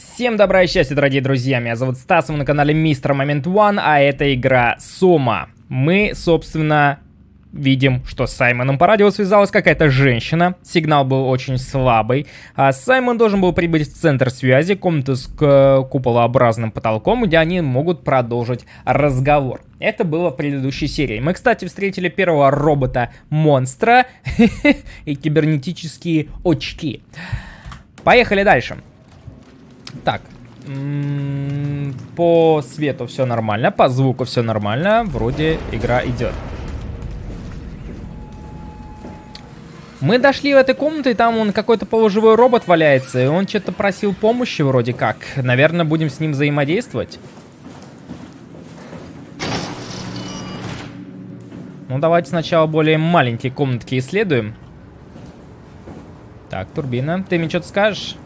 Всем добра и счастья, дорогие друзья, меня зовут Стас, вы на канале Мистер Момент One, а это игра Сома. Мы, собственно, видим, что с Саймоном по радио связалась какая-то женщина, сигнал был очень слабый, а Саймон должен был прибыть в центр связи, комнату с куполообразным потолком, где они могут продолжить разговор. Это было в предыдущей серии. Мы, кстати, встретили первого робота-монстра и кибернетические очки. Поехали дальше. Так. По свету все нормально, по звуку все нормально. Вроде игра идет. Мы дошли в эту комнату, и там он какой-то полуживой робот валяется, и он что-то просил помощи вроде как. Наверное, будем с ним взаимодействовать. Ну, давайте сначала более маленькие комнатки исследуем. Так, турбина. Ты мне что-то скажешь?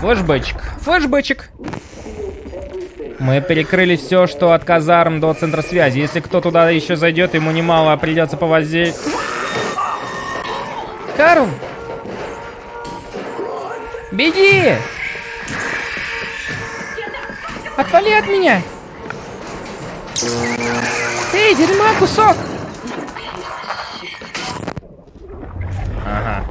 Флэшбэчик. Флэшбэчик. Мы перекрыли все, что от казарм до центра связи. Если кто туда еще зайдет, ему немало придется повозить. Карл! Беги! Отвали от меня! Эй, дерьма, кусок! Ага.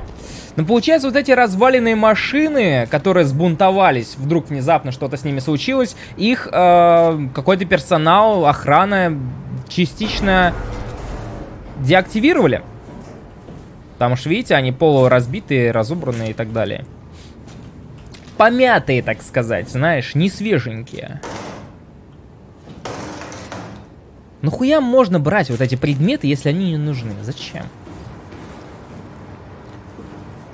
Ну, получается, вот эти разваленные машины, которые сбунтовались, вдруг внезапно что-то с ними случилось, их э, какой-то персонал, охрана частично деактивировали. Потому что, видите, они полуразбитые, разобранные и так далее. Помятые, так сказать, знаешь, не свеженькие. Нахуя можно брать вот эти предметы, если они не нужны? Зачем?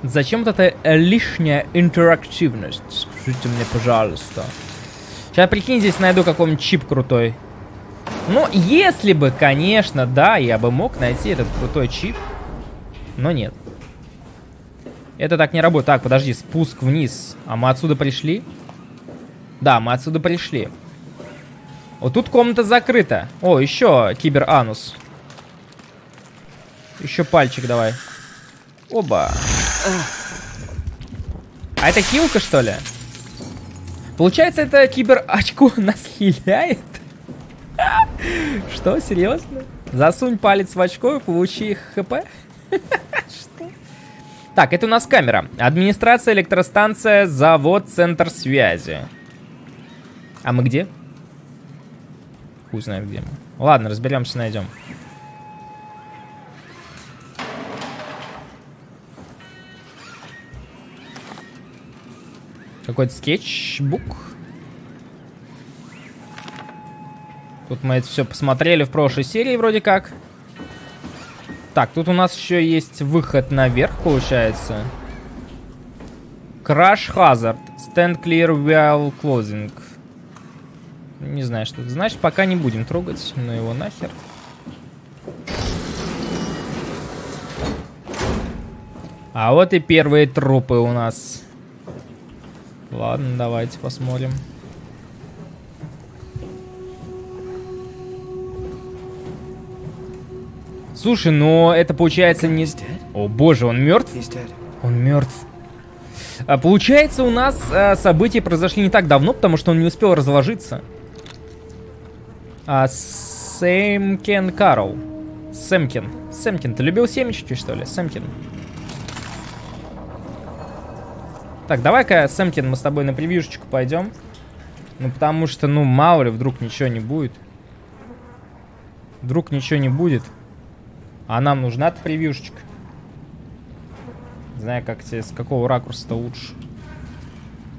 Зачем вот эта лишняя интерактивность? Скажите мне, пожалуйста. Сейчас, прикинь, здесь найду какой-нибудь чип крутой. Ну, если бы, конечно, да, я бы мог найти этот крутой чип. Но нет. Это так не работает. Так, подожди, спуск вниз. А мы отсюда пришли? Да, мы отсюда пришли. Вот тут комната закрыта. О, еще кибер-анус. Еще пальчик давай. Оба. А это хилка, что ли? Получается, это кибер-очко нас хиляет? Что, серьезно? Засунь палец в очко и получи хп? Что? Так, это у нас камера. Администрация, электростанция, завод, центр связи. А мы где? Хуй знает где мы. Ладно, разберемся, найдем. Какой-то скетчбук. Тут мы это все посмотрели в прошлой серии вроде как. Так, тут у нас еще есть выход наверх, получается. Crash Hazard. Stand clear while closing. Не знаю, что это значит. Пока не будем трогать. Но его нахер. А вот и первые трупы у нас. Ладно, давайте посмотрим. Слушай, но это получается не... О боже, он мертв? Он мертв. А, получается, у нас а, события произошли не так давно, потому что он не успел разложиться. А, Сэмкин Карл. Сэмкин. Сэмкин, ты любил семечки, что ли? Сэмкин. Так, давай-ка, Сэмкин, мы с тобой на превьюшечку пойдем. Ну, потому что, ну, мало ли, вдруг ничего не будет. Вдруг ничего не будет. А нам нужна-то превьюшечка. Знаю, как тебе, с какого ракурса-то лучше.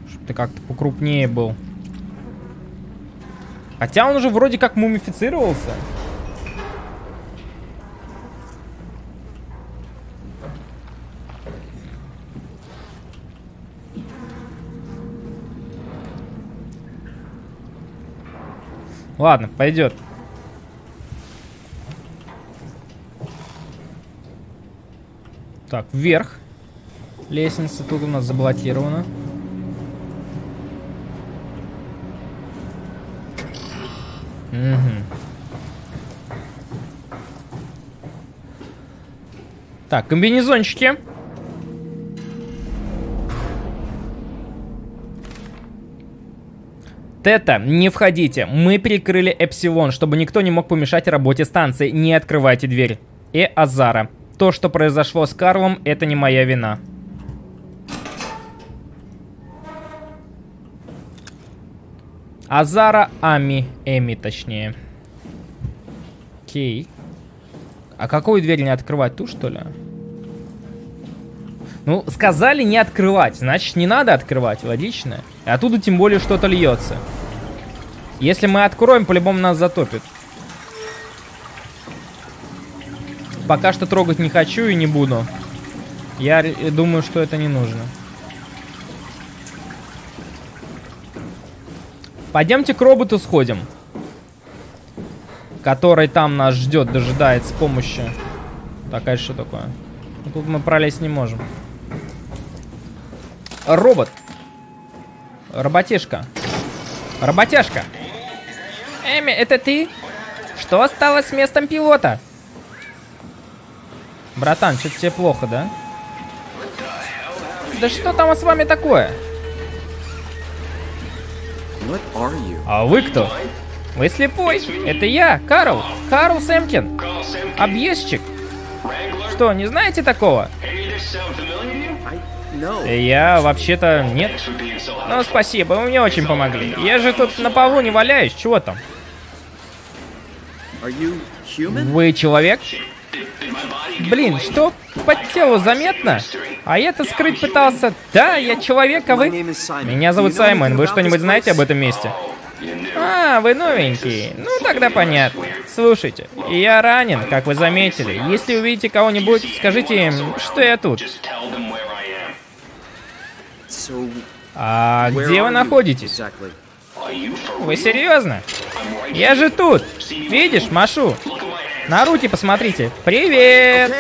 Чтобы ты как-то покрупнее был. Хотя он уже вроде как мумифицировался. Ладно, пойдет. Так, вверх. Лестница тут у нас заблокирована. Угу. Так, комбинезончики. Тета, не входите. Мы перекрыли Эпсилон, чтобы никто не мог помешать работе станции. Не открывайте дверь. И Азара. То, что произошло с Карлом, это не моя вина. Азара Ами. Эми, точнее. Окей. А какую дверь не открывать? Ту, что ли? Ну, сказали не открывать, значит не надо открывать, логично. И оттуда тем более что-то льется. Если мы откроем, по-любому нас затопит. Пока что трогать не хочу и не буду. Я думаю, что это не нужно. Пойдемте к роботу сходим. Который там нас ждет, дожидает с помощью. Такая что такое? Тут мы пролезть не можем. Робот. Роботешка. Работяжка. Эми, это ты? Что стало с местом пилота? Братан, что-то тебе плохо, да? Да что там с вами такое? А вы кто? Вы слепой? Это я, Карл. Карл Сэмкин. Объездчик. Что, не знаете такого? Я вообще-то нет. Ну, спасибо, вы мне очень помогли. Я же тут на полу не валяюсь, чего там? Вы человек? Блин, что по телу заметно? А я-то скрыть пытался. Да, я человек, а вы? Меня зовут Саймон. Вы что-нибудь знаете об этом месте? А, вы новенький. Ну, тогда понятно. Слушайте, я ранен, как вы заметили. Если увидите кого-нибудь, скажите им, что я тут. А где вы находитесь? Вы серьезно? Я же тут. Видишь, машу. На руки посмотрите. Привет!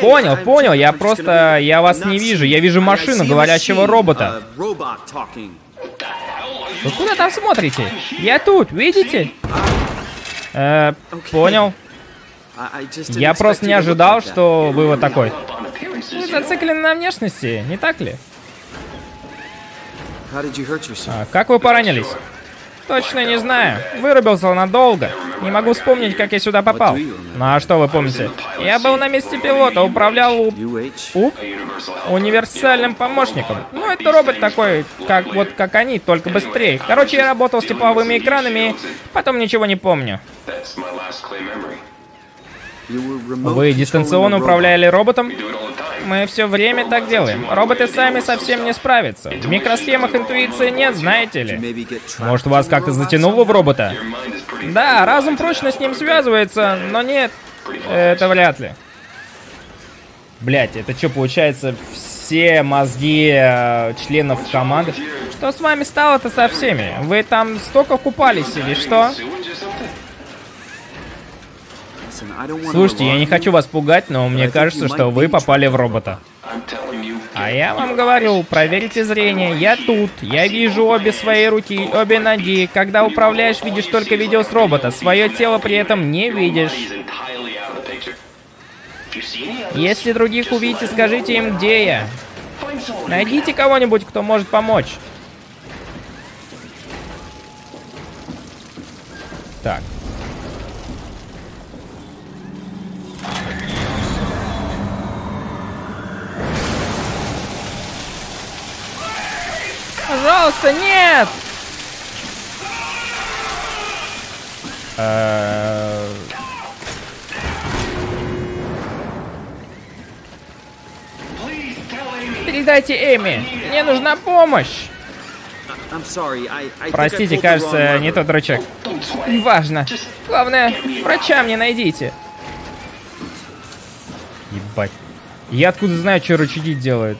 Понял, понял. Я просто... Я вас не вижу. Я вижу машину говорящего робота. Вы куда там смотрите? Я тут, видите? Э, понял. Я просто не ожидал, что вы вот такой. Вы зациклены на внешности, не так ли? А, как вы поранились? Точно не знаю. Вырубился надолго. Не могу вспомнить, как я сюда попал. Ну а что вы помните? Я был на месте пилота, управлял УП, универсальным помощником. Ну, это робот такой, как вот как они, только быстрее. Короче, я работал с тепловыми экранами, потом ничего не помню. Вы дистанционно управляли роботом? Мы все время так делаем. Роботы сами совсем не справятся. В микросхемах интуиции нет, знаете ли. Может, вас как-то затянуло в робота? Да, разум прочно с ним связывается, но нет, это вряд ли. Блять, это что, получается, все мозги э, членов команды? Что с вами стало-то со всеми? Вы там столько купались или что? Слушайте, я не хочу вас пугать, но мне кажется, что вы попали в робота. А я вам говорю, проверьте зрение, я тут, я вижу обе свои руки, обе ноги. Когда управляешь, видишь только видео с робота, свое тело при этом не видишь. Если других увидите, скажите им, где я. Найдите кого-нибудь, кто может помочь. Так, Пожалуйста, нет! Передайте Эми, мне нужна помощь. Простите, кажется, не тот рычаг. Неважно. Главное, врача мне найдите. Ебать. Я откуда знаю, что рычаги делают?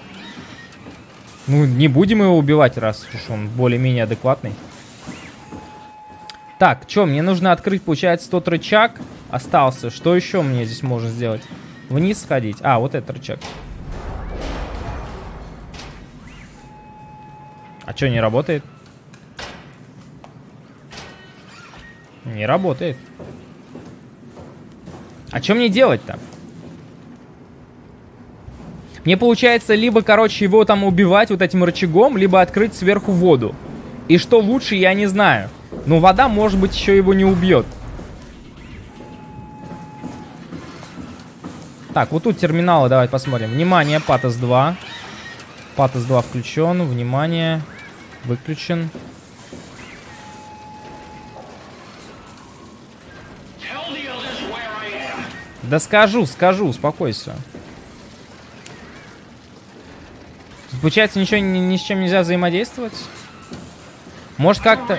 Ну, не будем его убивать, раз уж он более-менее адекватный. Так, что, мне нужно открыть, получается, тот рычаг остался. Что еще мне здесь можно сделать? Вниз сходить. А, вот этот рычаг. А что, не работает? Не работает. А что мне делать-то? Мне получается либо, короче, его там убивать вот этим рычагом, либо открыть сверху воду. И что лучше, я не знаю. Но вода, может быть, еще его не убьет. Так, вот тут терминалы, давайте посмотрим. Внимание, Патос 2. Патос 2 включен. Внимание, выключен. Да скажу, скажу, успокойся. Получается, ничего ни, ни с чем нельзя взаимодействовать? Может как-то...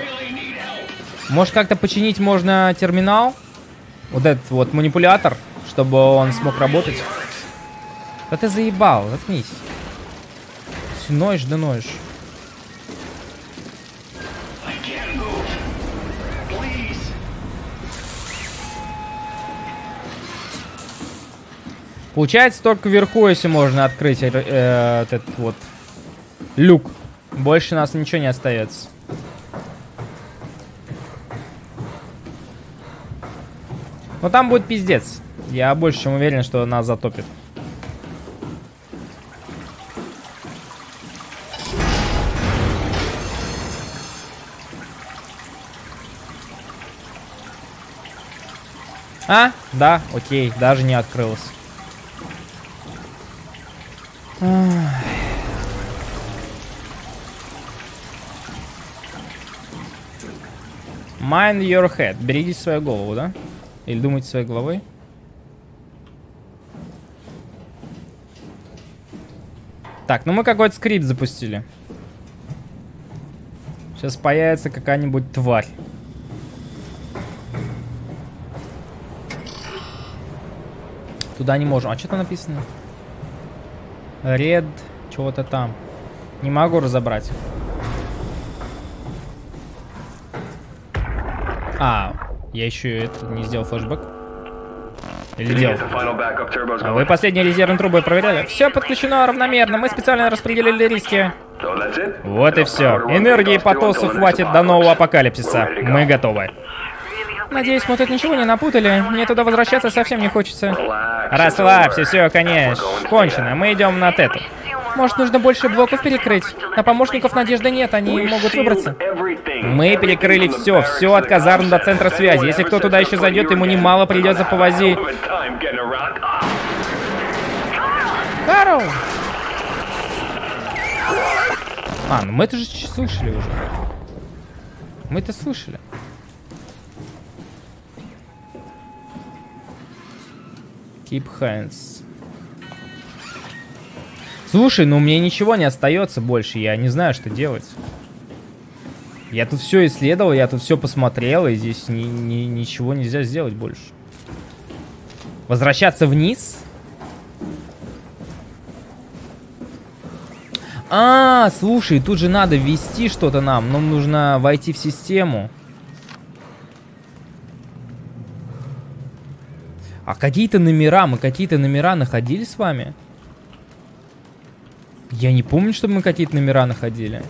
Может как-то починить можно терминал? Вот этот вот манипулятор, чтобы он смог работать. Да ты заебал, заткнись. Ноешь да ноешь. Получается, только вверху, если можно открыть э, этот вот люк. Больше нас ничего не остается. Но там будет пиздец. Я больше чем уверен, что нас затопит. А? Да, окей, даже не открылось. Mind your head. Берегите свою голову, да? Или думайте своей головой? Так, ну мы какой-то скрипт запустили. Сейчас появится какая-нибудь тварь. Туда не можем. А что там написано? Red, чего-то там. Не могу разобрать. А, я еще это не сделал флешбэк. Или делал? А вы последние резервные трубы проверяли? Все подключено равномерно. Мы специально распределили риски. Вот и все. Энергии по ТОСу хватит до нового апокалипсиса. Мы готовы. Надеюсь, мы тут ничего не напутали. Мне туда возвращаться совсем не хочется. Расслабься, все, конечно. Кончено. Мы идем на Тету. Может, нужно больше блоков перекрыть? На помощников надежды нет, они могут выбраться. Мы перекрыли все, все от казарм до центра связи. Если кто туда еще зайдет, ему немало придется повози. Карл! А, ну мы это же слышали уже. Мы это слышали. Keep hands. Слушай, ну мне ничего не остается больше. Я не знаю, что делать. Я тут все исследовал, я тут все посмотрел, и здесь ни, ни, ничего нельзя сделать больше. Возвращаться вниз? А, слушай, тут же надо ввести что-то нам. Нам нужно войти в систему. А какие-то номера, мы какие-то номера находили с вами? Я не помню, чтобы мы какие-то номера находили.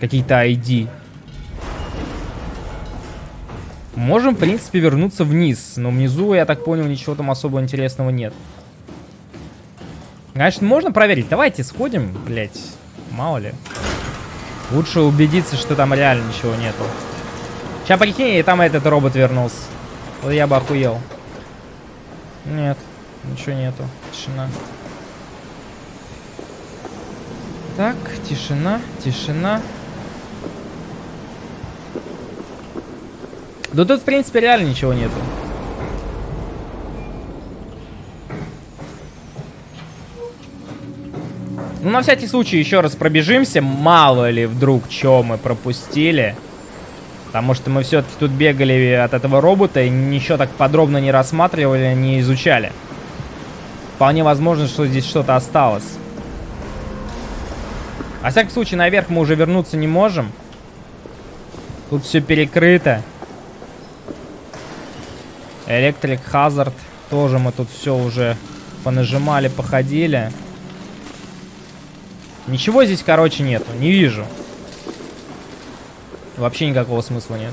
Какие-то ID. Можем, в принципе, вернуться вниз. Но внизу, я так понял, ничего там особо интересного нет. Конечно, можно проверить. Давайте сходим, блять. Мало ли. Лучше убедиться, что там реально ничего нету. Сейчас прикинь, и там этот робот вернулся. Вот я бы охуел. Нет, ничего нету. Тишина. Так, тишина, тишина. Да тут, в принципе, реально ничего нету. Ну, на всякий случай, еще раз пробежимся. Мало ли, вдруг, что мы пропустили. Потому что мы все-таки тут бегали от этого робота и ничего так подробно не рассматривали, не изучали. Вполне возможно, что здесь что-то осталось. Во всяком случае, наверх мы уже вернуться не можем. Тут все перекрыто. Электрик Hazard. Тоже мы тут все уже понажимали, походили. Ничего здесь, короче, нету. Не вижу. Вообще никакого смысла нет.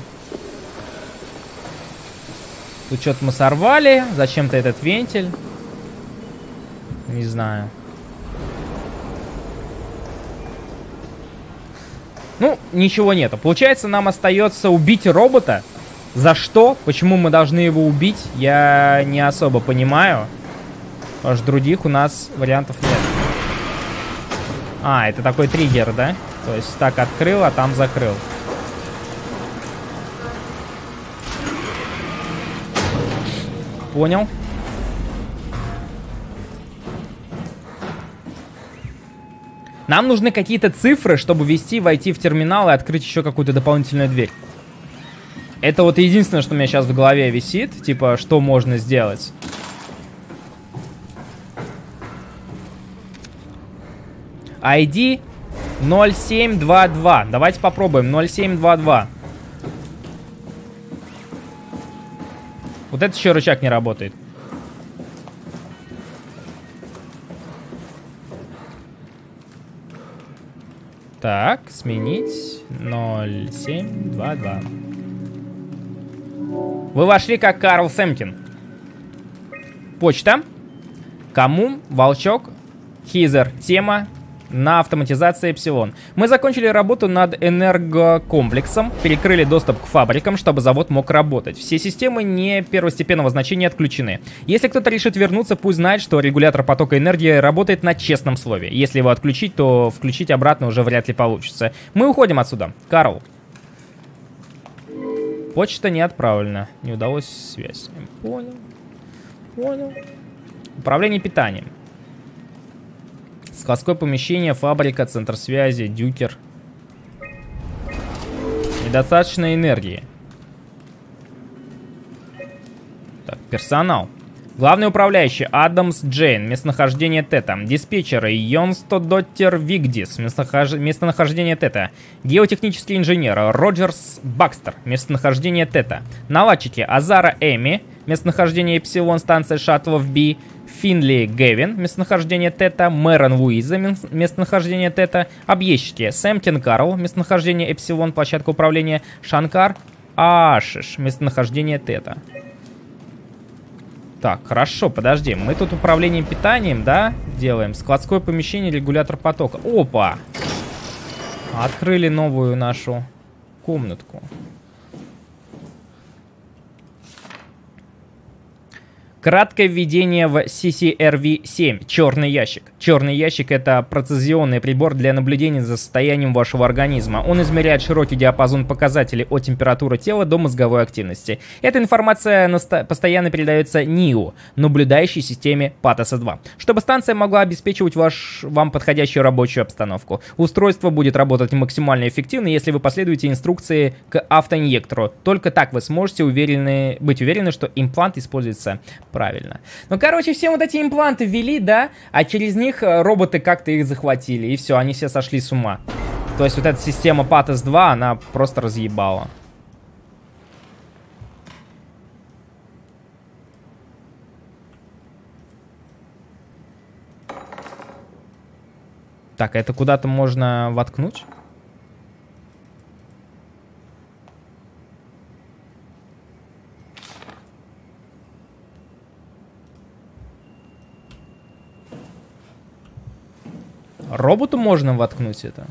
Тут что-то мы сорвали. Зачем-то этот вентиль. Не знаю. Ну, ничего нету. Получается, нам остается убить робота. За что? Почему мы должны его убить? Я не особо понимаю. Потому что других у нас вариантов нет. А, это такой триггер, да? То есть так открыл, а там закрыл. Понял. Нам нужны какие-то цифры, чтобы ввести, войти в терминал и открыть еще какую-то дополнительную дверь. Это вот единственное, что у меня сейчас в голове висит. Типа, что можно сделать. ID 0722. Давайте попробуем. 0722. Вот этот еще рычаг не работает. Так, сменить 0722. Вы вошли как Карл Сэмкин. Почта. Кому? Волчок. Хизер. Тема на автоматизации Эпсилон. Мы закончили работу над энергокомплексом, перекрыли доступ к фабрикам, чтобы завод мог работать. Все системы не первостепенного значения отключены. Если кто-то решит вернуться, пусть знает, что регулятор потока энергии работает на честном слове. Если его отключить, то включить обратно уже вряд ли получится. Мы уходим отсюда. Карл. Почта не отправлена. Не удалось связь. Понял. Понял. Управление питанием. Складское помещение, фабрика, центр связи, дюкер. Недостаточно энергии. Так, персонал. Главный управляющий Адамс Джейн, местонахождение Тета. Диспетчеры Йонсто Доттер Вигдис, местонахож... местонахождение Тета. Геотехнический инженер Роджерс Бакстер, местонахождение Тета. Наладчики Азара Эми, местонахождение Эпсилон, станция шаттлов Би. Финли Гевин, местонахождение Тета, Мэрон Луиза, местонахождение Тета, объездчики Сэмтин Карл, местонахождение Эпсилон, площадка управления, Шанкар, Ашиш, местонахождение Тета. Так, хорошо, подожди, мы тут управление питанием, да, делаем, складское помещение, регулятор потока. Опа! Открыли новую нашу комнатку. Краткое введение в CCRV-7. Черный ящик. Черный ящик — это процессионный прибор для наблюдения за состоянием вашего организма. Он измеряет широкий диапазон показателей от температуры тела до мозговой активности. Эта информация постоянно передается НИУ, наблюдающей системе PATOS-2, чтобы станция могла обеспечивать ваш, вам подходящую рабочую обстановку. Устройство будет работать максимально эффективно, если вы последуете инструкции к автоинъектору. Только так вы сможете уверены, быть уверены, что имплант используется правильно. Ну, короче, все вот эти импланты ввели, да, а через них э, роботы как-то их захватили, и все, они все сошли с ума. То есть вот эта система PATOS 2, она просто разъебала. Так, это куда-то можно воткнуть? Роботу можно воткнуть это?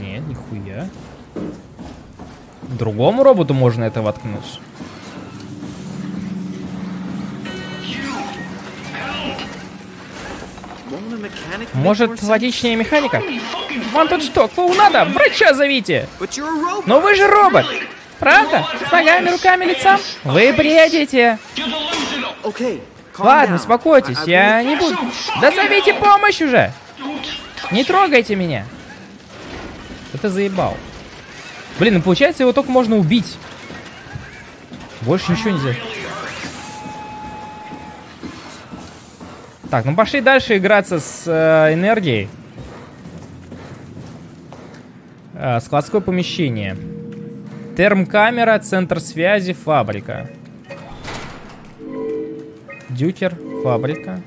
Нет, нихуя. Другому роботу можно это воткнуть. Может, водичная механика? Вам тут что, клоунада? Врача зовите! Но вы же робот! Правда? С ногами, руками, лицом? Вы бредите! Ладно, успокойтесь, я не буду... Да зовите помощь уже! Не трогайте меня! Это заебал. Блин, ну получается его только можно убить. Больше ничего нельзя. Так, ну пошли дальше играться с э, энергией. Э, складское помещение. Термкамера, центр связи, фабрика. Дюкер, фабрика.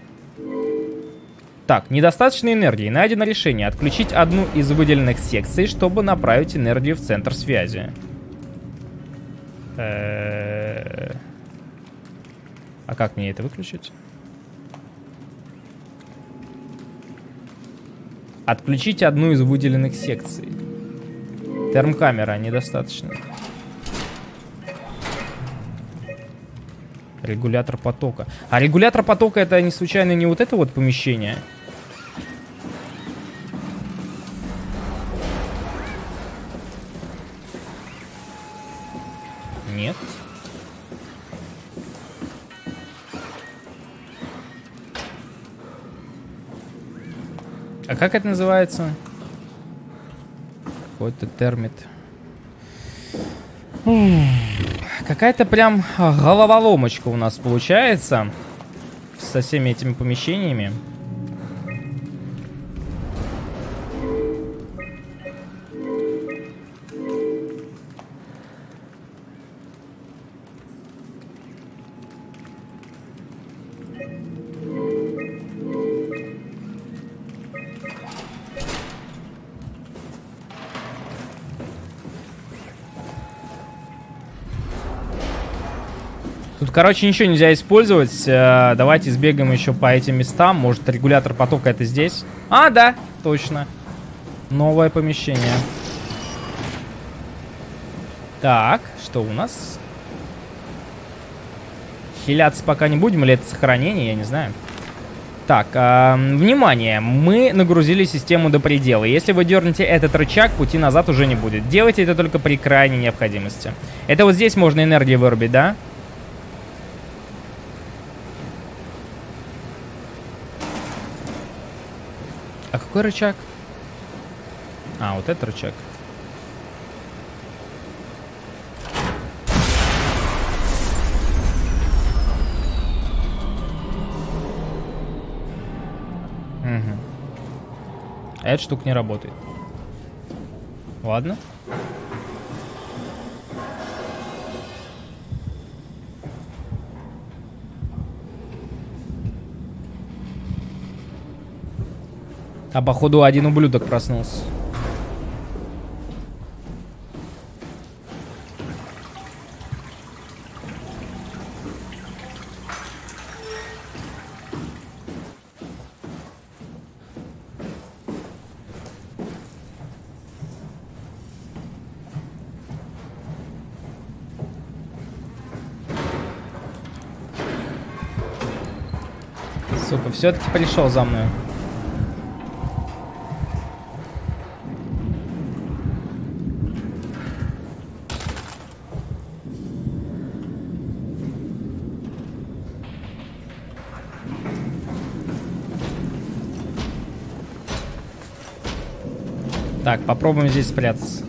Так, недостаточно энергии. Найдено решение. Отключить одну из выделенных секций, чтобы направить энергию в центр связи. Э, а как мне это выключить? Отключите одну из выделенных секций. Термкамера недостаточно. Регулятор потока. А регулятор потока это не случайно не вот это вот помещение? Как это называется? Какой-то термит. Какая-то прям головоломочка у нас получается со всеми этими помещениями. Короче, ничего нельзя использовать. Э, давайте сбегаем еще по этим местам. Может, регулятор потока это здесь? А, да, точно. Новое помещение. Так, что у нас? Хиляться пока не будем, или это сохранение, я не знаю. Так, э, внимание, мы нагрузили систему до предела. Если вы дернете этот рычаг, пути назад уже не будет. Делайте это только при крайней необходимости. Это вот здесь можно энергии вырубить, да? Да. какой рычаг? А, вот этот рычаг. Угу. А эта штука не работает. Ладно. А походу один ублюдок проснулся. Сука, все-таки пришел за мной. Так, попробуем здесь спрятаться.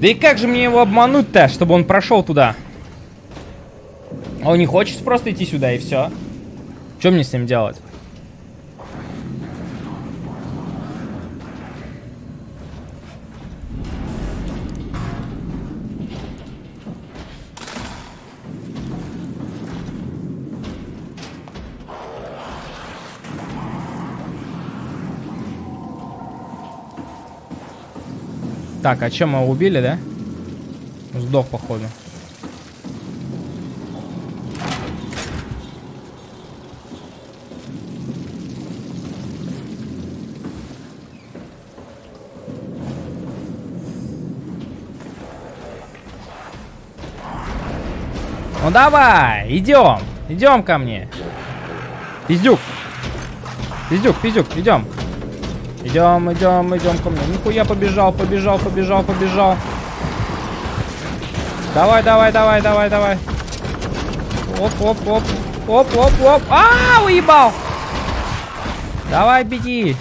Да и как же мне его обмануть-то, чтобы он прошел туда? Он не хочет просто идти сюда и все. Что мне с ним делать? Так, а чем мы убили, да? Сдох, походу. Ну давай, идем. Идем ко мне. Пиздюк. Пиздюк, пиздюк, идем. Идем, идем, идем ко мне. Нихуя побежал, побежал, побежал, побежал. Давай, давай, давай, давай, давай. Оп, оп, оп. Оп, оп, оп. А, уебал. Давай, беги.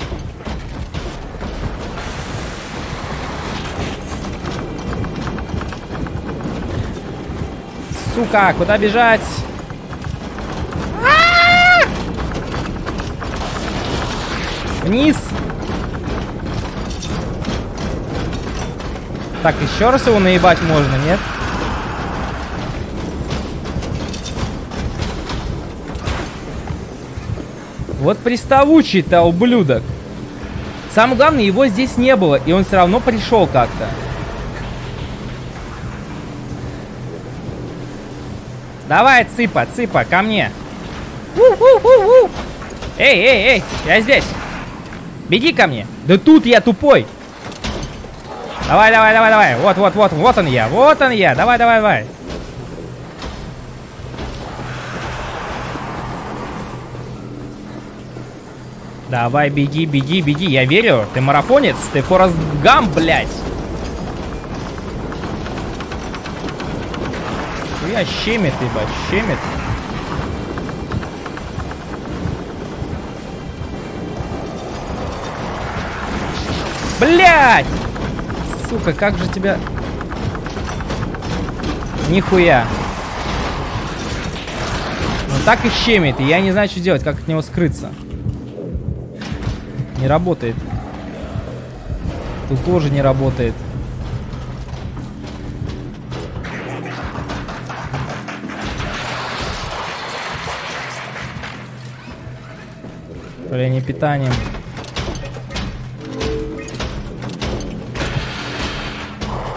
сука, куда бежать? Вниз. Так, еще раз его наебать можно, нет? Вот приставучий-то ублюдок. Самое главное, его здесь не было, и он все равно пришел как-то. Давай, цыпа, цыпа, ко мне. Эй, эй, эй, я здесь. Беги ко мне. Да тут я тупой. Давай, давай, давай, давай. Вот, вот, вот, вот он я, вот он я. Давай, давай, давай. Давай, беги, беги, беги. Я верю. Ты марафонец. Ты Форест Гам, блядь. Я щемит, ебать, щемит. Блять! Сука, как же тебя... Нихуя. Ну так и щемит, и я не знаю, что делать, как от него скрыться. Не работает. Тут тоже не работает. Управление питанием.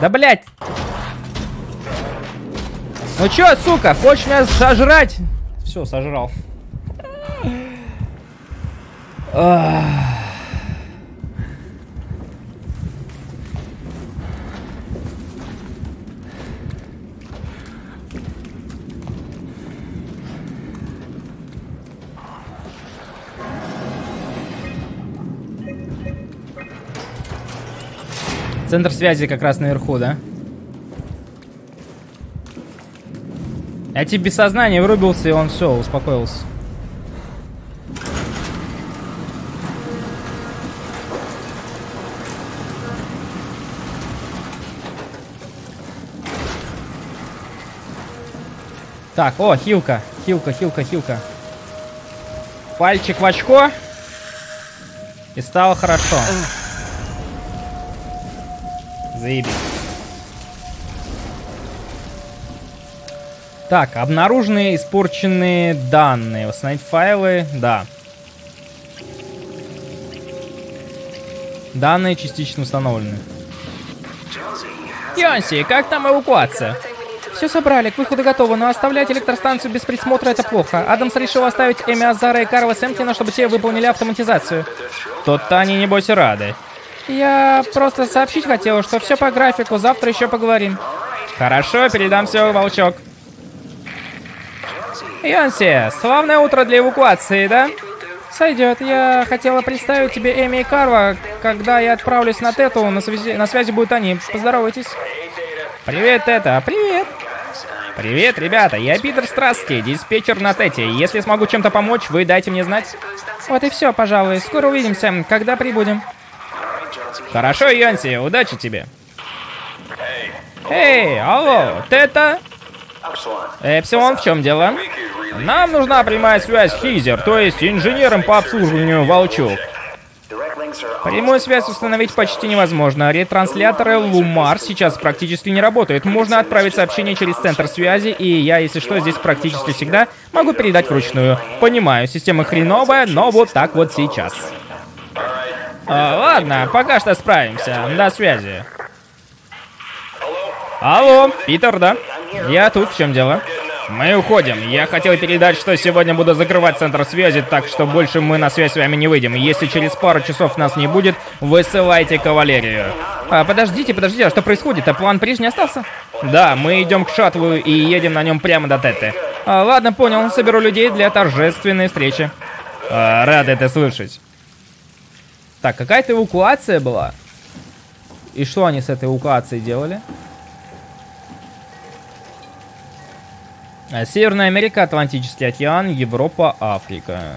Да блять! Ну чё, сука, хочешь меня сожрать? Все, сожрал. Центр связи как раз наверху, да? Я тебе без сознания вырубился, и он все, успокоился. Так, о, хилка, хилка, хилка, хилка. Пальчик в очко. И стало хорошо. Заебись. Так, обнаружены испорченные данные. Восстановить файлы, да. Данные частично установлены. Йонси, как там эвакуация? Все собрали, к выходу готово, но оставлять электростанцию без присмотра это плохо. Адамс решил оставить Эми Азара и Карла Сэмптина, чтобы те выполнили автоматизацию. Тот-то они, небось, рады. Я просто сообщить хотела, что все по графику, завтра еще поговорим. Хорошо, передам все, Волчок. Йонси, славное утро для эвакуации, да? Сойдет. Я хотела представить тебе Эми и Карва. Когда я отправлюсь на Тету, на связи, на связи будут они. Поздоровайтесь. Привет, Тета. Привет. Привет, ребята. Я Питер Страски, диспетчер на Тете. Если смогу чем-то помочь, вы дайте мне знать. Вот и все, пожалуй. Скоро увидимся, когда прибудем. Хорошо, Янси, удачи тебе. Эй, алло, Тета? Эпсилон, в чем дело? Нам нужна прямая связь Хизер, то есть инженером по обслуживанию Волчок. Прямую связь установить почти невозможно. Ретрансляторы Лумар сейчас практически не работают. Можно отправить сообщение через центр связи, и я, если что, здесь практически всегда могу передать вручную. Понимаю, система хреновая, но вот так вот сейчас. А, ладно, пока что справимся. До связи. Алло, Питер, да? Я тут, в чем дело? Мы уходим. Я хотел передать, что сегодня буду закрывать центр связи, так что больше мы на связь с вами не выйдем. Если через пару часов нас не будет, высылайте кавалерию. А, подождите, подождите, а что происходит? А план прежний остался? Да, мы идем к шаттлу и едем на нем прямо до Теты. А, ладно, понял. Соберу людей для торжественной встречи. А, рад это слышать. Так, какая-то эвакуация была. И что они с этой эвакуацией делали? Северная Америка, Атлантический океан, Европа, Африка.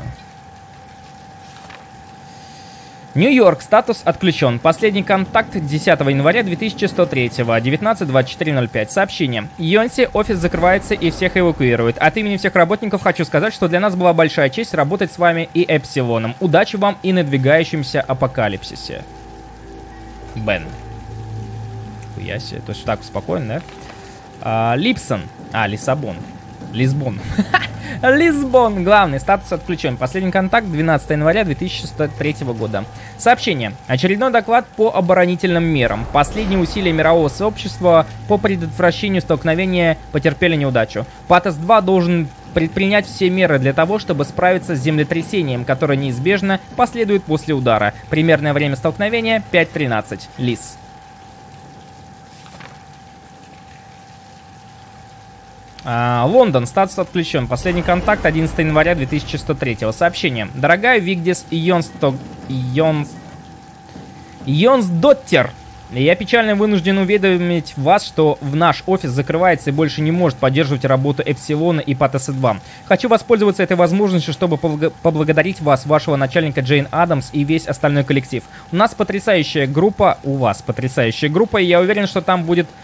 Нью-Йорк, статус отключен. Последний контакт 10 января 2103, 19.24.05. Сообщение. Йонси, офис закрывается и всех эвакуирует. От имени всех работников хочу сказать, что для нас была большая честь работать с вами и Эпсилоном. Удачи вам и надвигающемся апокалипсисе. Бен. Себе. То есть так спокойно, да? А, Липсон. А, Лиссабон. Лисбон. Лисбон. Главный статус отключен. Последний контакт 12 января 2003 года. Сообщение. Очередной доклад по оборонительным мерам. Последние усилия мирового сообщества по предотвращению столкновения потерпели неудачу. Патос-2 должен предпринять все меры для того, чтобы справиться с землетрясением, которое неизбежно последует после удара. Примерное время столкновения 5.13. Лис. Лондон, статус отключен. Последний контакт 11 января 2103. Сообщение. Дорогая Вигдис Йонсток... Йонс... Йонсдоттер. Я печально вынужден уведомить вас, что в наш офис закрывается и больше не может поддерживать работу Эпсилона и Патоса-2. Хочу воспользоваться этой возможностью, чтобы поблагодарить вас, вашего начальника Джейн Адамс и весь остальной коллектив. У нас потрясающая группа, у вас потрясающая группа, и я уверен, что там будет а,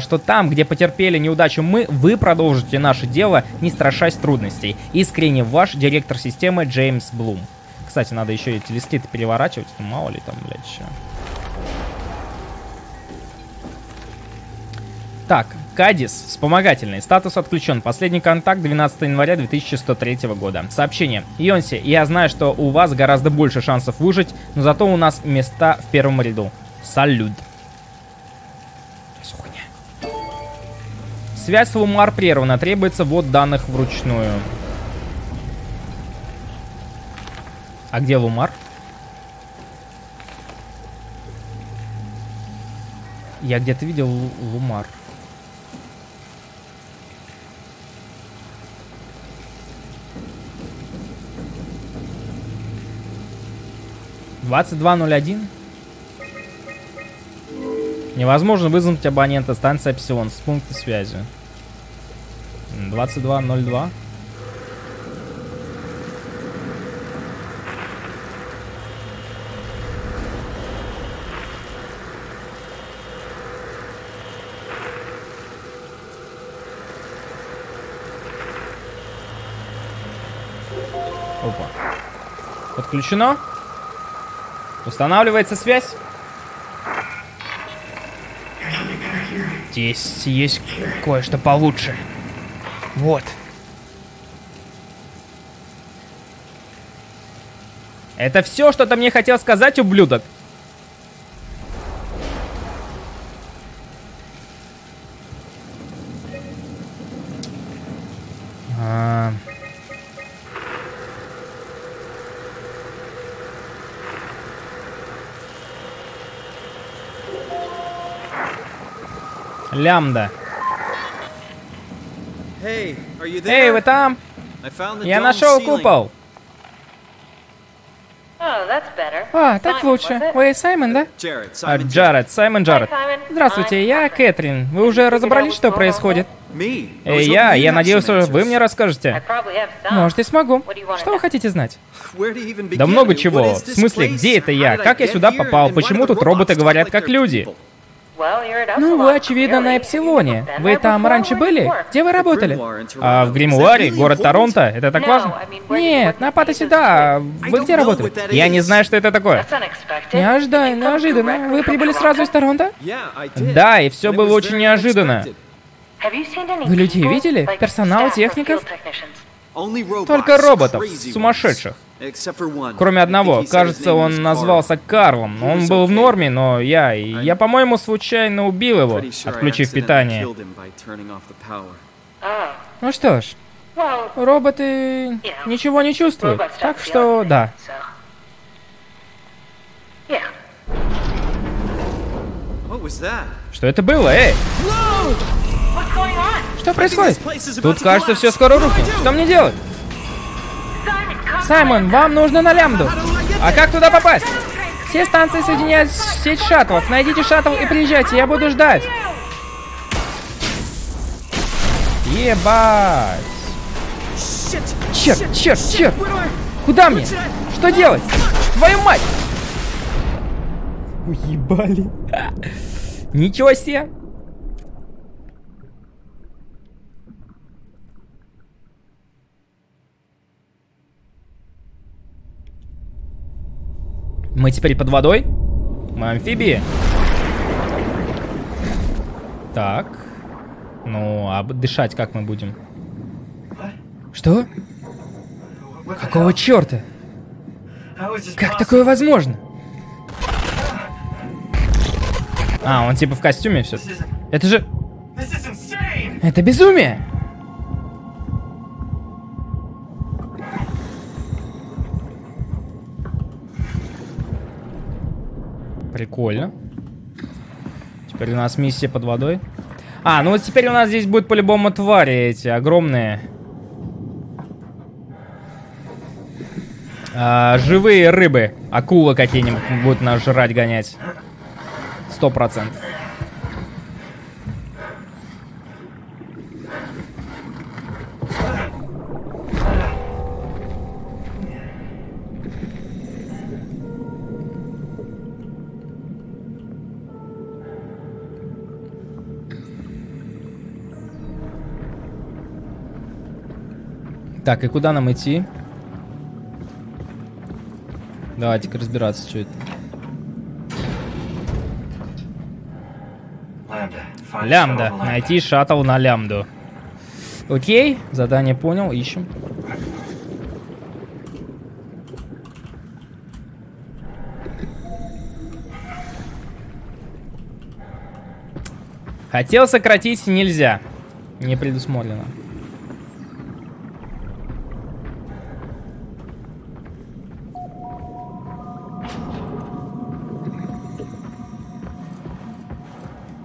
что там, где потерпели неудачу мы, вы продолжите наше дело, не страшась трудностей. Искренне ваш директор системы Джеймс Блум. Кстати, надо еще эти листы переворачивать, ну, мало ли там, блядь, еще. Так, Кадис, вспомогательный, статус отключен. Последний контакт 12 января 2103 года. Сообщение. Йонси, я знаю, что у вас гораздо больше шансов выжить, но зато у нас места в первом ряду. Салют. Связь с Лумар прервана. Требуется ввод данных вручную. А где Лумар? Я где-то видел Лумар. Двадцать два ноль один. Невозможно вызвать абонента станция Псион с пункта связи. 2202. Опа. Подключено. Устанавливается связь. Здесь есть кое-что получше. Вот. Это все, что ты мне хотел сказать, ублюдок? А... Лямда. Эй, вы там? Я нашел купол. А, так лучше. Вы Саймон, да? А, Джаред, Саймон Джаред. Здравствуйте, я Кэтрин. Вы уже разобрались, что происходит? Эй, я, я надеялся, вы мне расскажете. Может, и смогу. Что вы хотите знать? Да много чего. В смысле, где это я? Как я сюда попал? Почему тут роботы говорят как люди? Ну, вы, очевидно, на Эпсилоне. Вы там раньше были? Где вы работали? А в Гримуаре, город Торонто? Это так важно? Нет, на Патосе, да. Вы где работали? Я не знаю, что это такое. Неожиданно, неожиданно. Вы прибыли сразу из Торонто? Да, и все было очень неожиданно. Вы людей видели? Персонал, техников? Только роботов, сумасшедших. Кроме одного, кажется, он назвался Карлом. Он был в норме, но я... Я, по-моему, случайно убил его, отключив питание. Ну что ж, роботы ничего не чувствуют, так что да. Что это было, эй? Что происходит? Тут, кажется, все скоро рухнет. Что мне делать? Саймон, вам нужно на лямбду. А как туда попасть? Все станции соединяют сеть шаттлов. Найдите шаттл и приезжайте, я буду ждать. Ебать. Черт, черт, черт. Куда мне? Что делать? Твою мать! Уебали. Ничего себе. Мы теперь под водой? Мы амфибии? Так. Ну, а дышать как мы будем? Что? Какого черта? Как такое возможно? А, он типа в костюме все. Это же... Это безумие! Прикольно. Теперь у нас миссия под водой. А, ну вот теперь у нас здесь будет по-любому твари эти огромные. А, живые рыбы. Акулы какие-нибудь будут нас жрать, гонять. Сто процентов. Так, и куда нам идти? Давайте-ка разбираться, что это. Лямда. Найти шаттл на лямду. Окей, задание понял, ищем. Хотел сократить, нельзя. Не предусмотрено.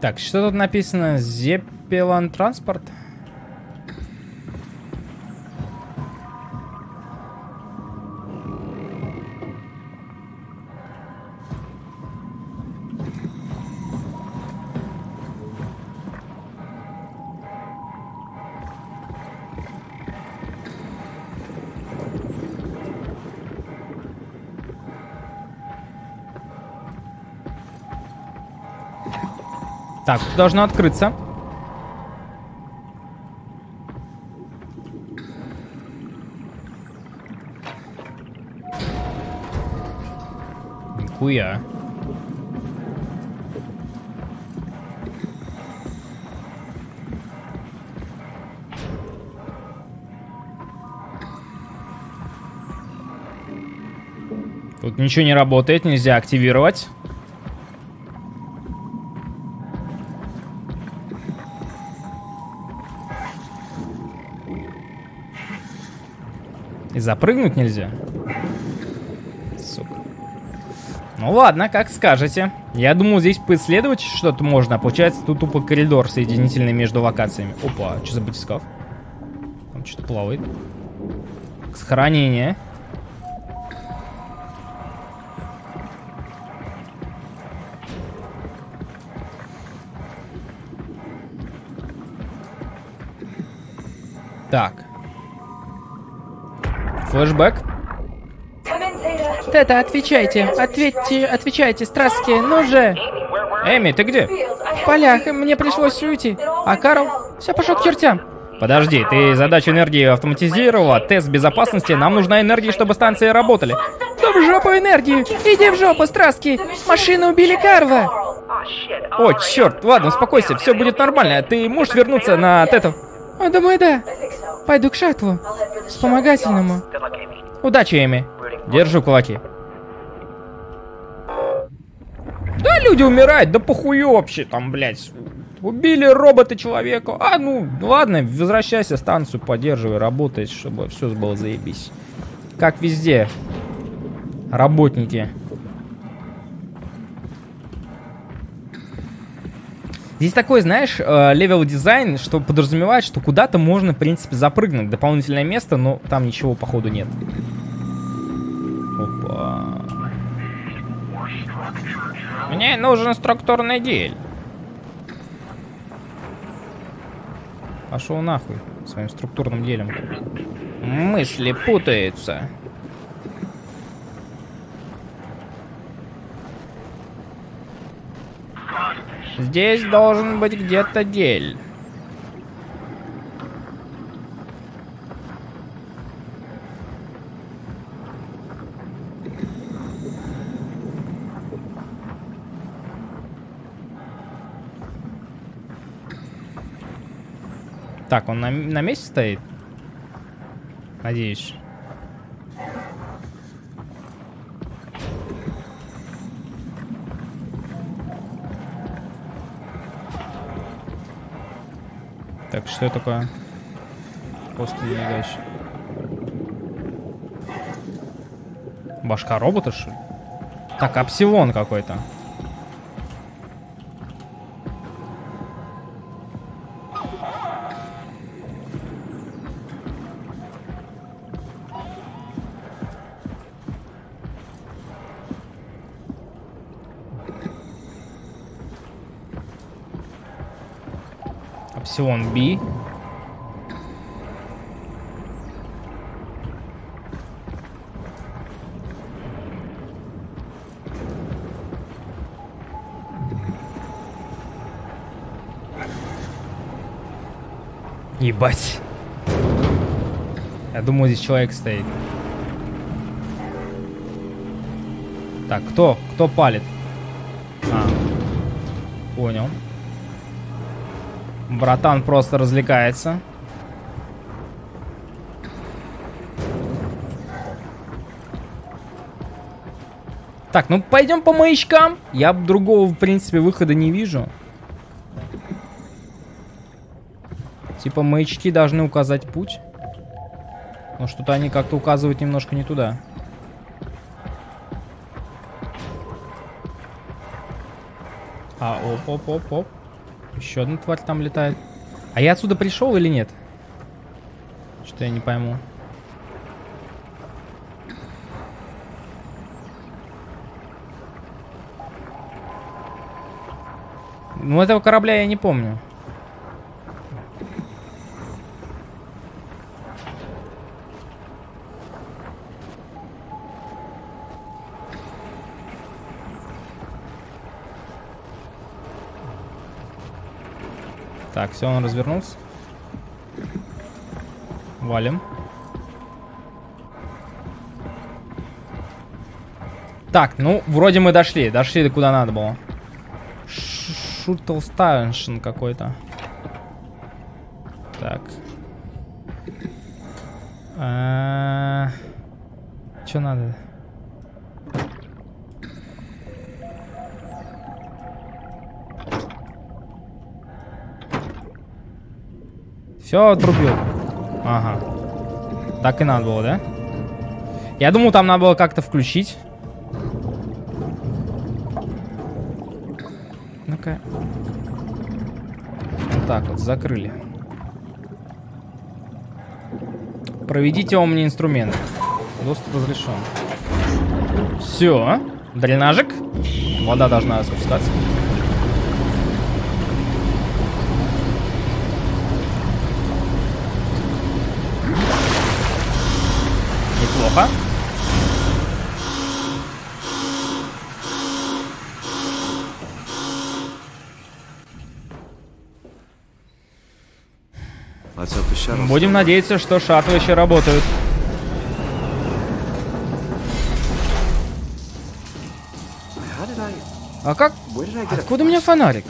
Так, что тут написано? Зеппелан транспорт? Так, должно открыться. Нихуя. Тут ничего не работает, нельзя активировать. Запрыгнуть нельзя? Сука. Ну ладно, как скажете. Я думал, здесь поисследовать что-то можно, а получается тут тупо коридор соединительный между локациями. Опа, что за батискаф? Там что-то плавает. Сохранение. Так. Флэшбэк. Тета, отвечайте. Ответьте, отвечайте, Страски, ну же. Эми, ты где? В полях, мне пришлось уйти. А Карл? Все пошел к чертям. Подожди, ты задачу энергии автоматизировала, тест безопасности, нам нужна энергия, чтобы станции работали. Да в жопу энергию! Иди в жопу, Страски! Машину убили Карва! О, черт, ладно, успокойся, все будет нормально. Ты можешь вернуться на Тету? Думаю, да. Пойду к шаттлу. Вспомогательному. Удачи, Эми. Держу кулаки. Да, люди умирают, да похуй вообще там, блядь. Убили робота человека. А, ну, ладно, возвращайся, станцию поддерживай, работай, чтобы все было заебись. Как везде. Работники. Здесь такой, знаешь, э, level design, что подразумевает, что куда-то можно, в принципе, запрыгнуть. Дополнительное место, но там ничего, походу, нет. Опа. Мне нужен структурный гель. Пошел нахуй своим структурным гелем. Мысли путаются. Здесь должен быть где-то дель. Так, он на, на месте стоит? Надеюсь. Так, что такое? Просто неудача. Башка робота, что ли? Так, апсилон какой-то. Апсилон B. Ебать. Я думаю, здесь человек стоит. Так, кто? Кто палит? А. Понял. Братан просто развлекается. Так, ну пойдем по маячкам. Я другого, в принципе, выхода не вижу. Типа маячки должны указать путь. Но что-то они как-то указывают немножко не туда. А, оп-оп-оп-оп. Еще одна тварь там летает. А я отсюда пришел или нет? Что я не пойму. Ну, этого корабля я не помню. Все, он развернулся. Валим. Так, ну, вроде мы дошли. Дошли до куда надо было. Shuttle station какой-то. Так. А -а Что надо? Все отрубил. Ага. Так и надо было, да? Я думал, там надо было как-то включить. Ну-ка. Вот так вот, закрыли. Проведите мне инструмент. Доступ разрешен. Все. Дренажик. Вода должна спускаться. Неплохо. Будем надеяться, что шаттлы еще работают. А как? Откуда у меня фонарик?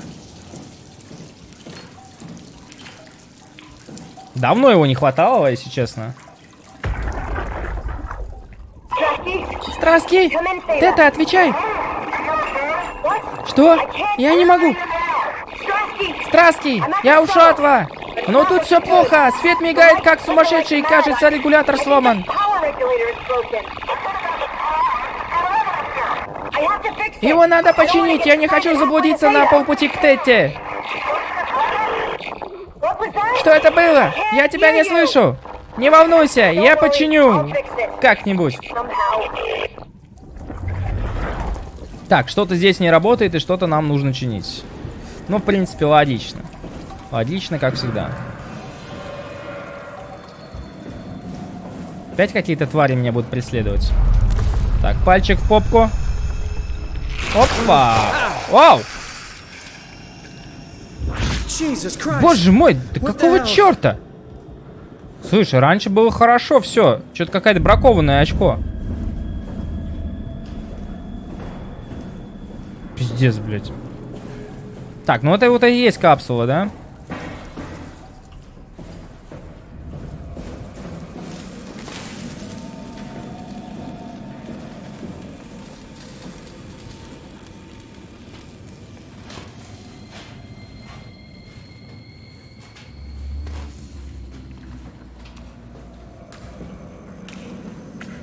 Давно его не хватало, если честно. Страски! Тета, отвечай! Что? Я не могу! Страски! Я у шатва! Но тут все плохо! Свет мигает как сумасшедший, и кажется, регулятор сломан. Его надо починить, я не хочу заблудиться на полпути к Тетте. Что это было? Я тебя не слышу. Не волнуйся, я починю. Как-нибудь. Так, что-то здесь не работает, и что-то нам нужно чинить. Ну, в принципе, логично. Логично, как всегда. Опять какие-то твари меня будут преследовать. Так, пальчик в попку. Опа! Вау! Боже мой, да какого черта? Слушай, раньше было хорошо все. Что-то какая-то бракованное очко. Пиздец, блядь. Так, ну это вот и есть капсула, да?